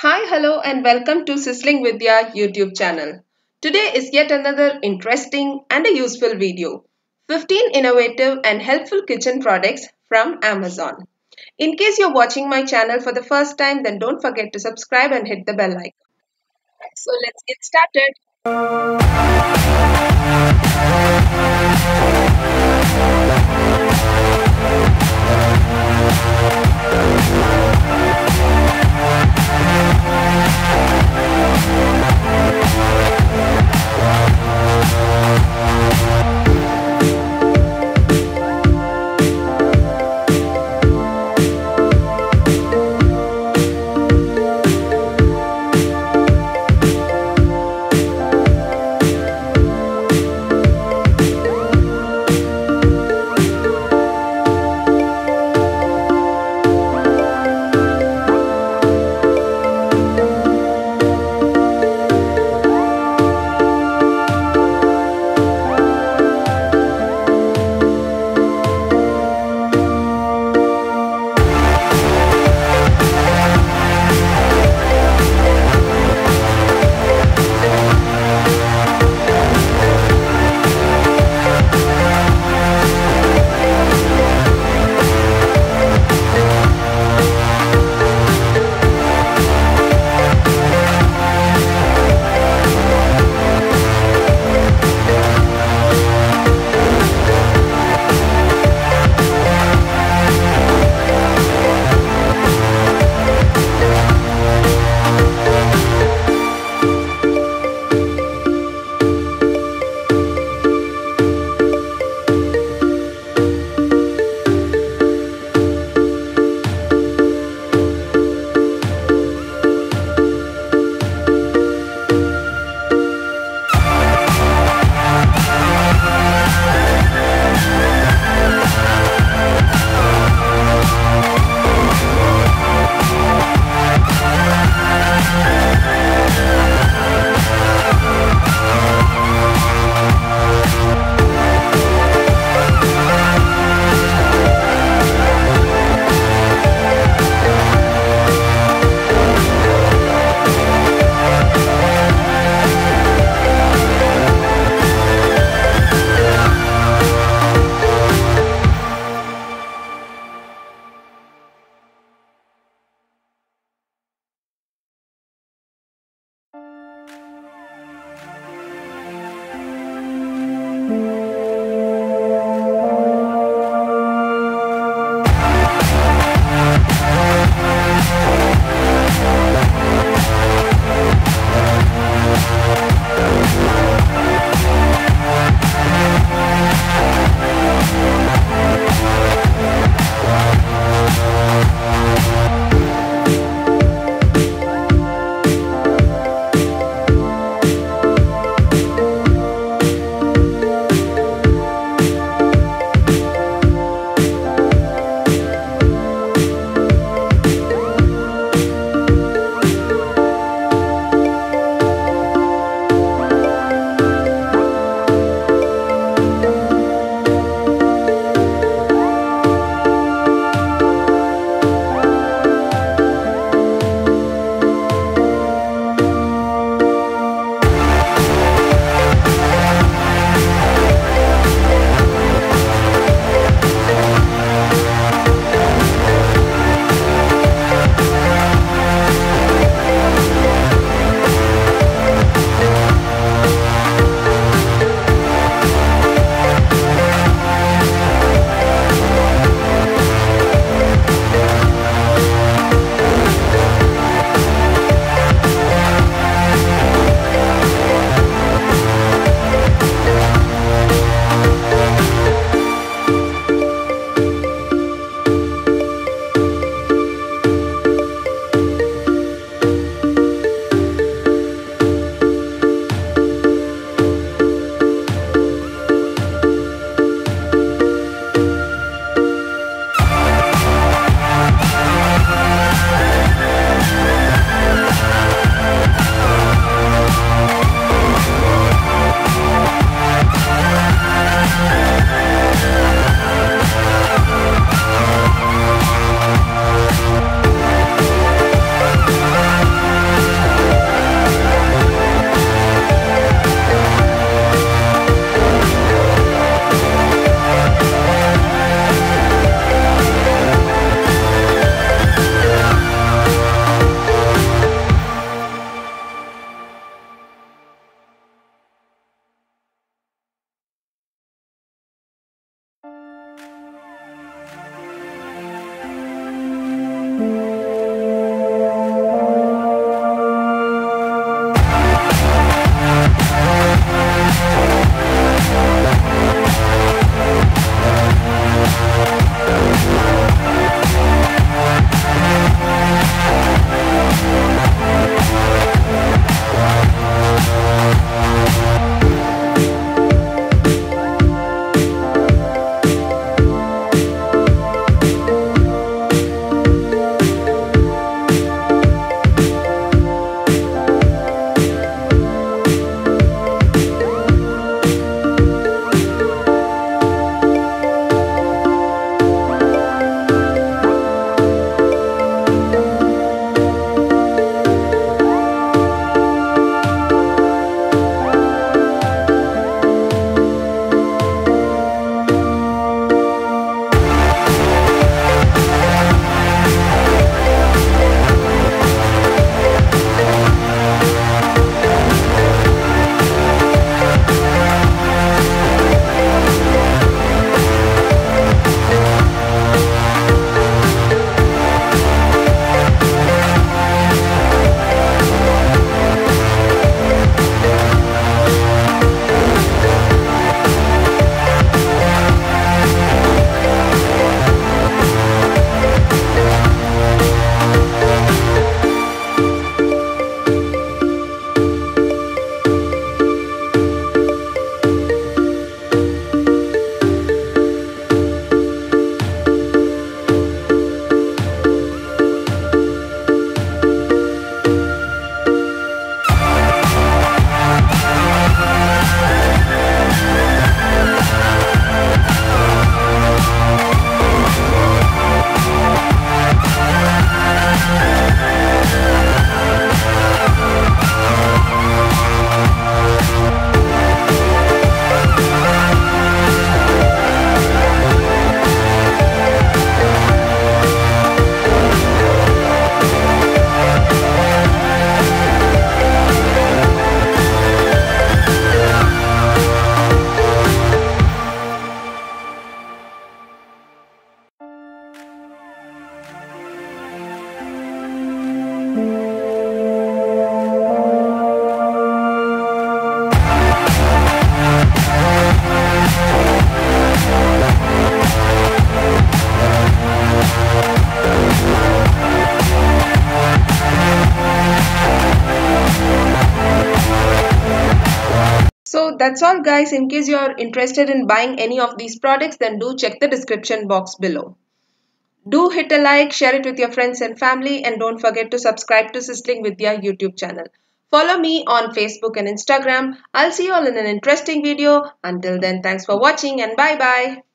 Hi, hello, and welcome to Sizzling Vidya YouTube channel. Today is yet another interesting and a useful video 15 innovative and helpful kitchen products from Amazon. In case you're watching my channel for the first time, then don't forget to subscribe and hit the bell icon. So let's get started. That's all guys. In case you are interested in buying any of these products, then do check the description box below. Do hit a like, share it with your friends and family and don't forget to subscribe to Sizzling Vidya YouTube channel. Follow me on Facebook and Instagram. I'll see you all in an interesting video. Until then, thanks for watching and bye bye.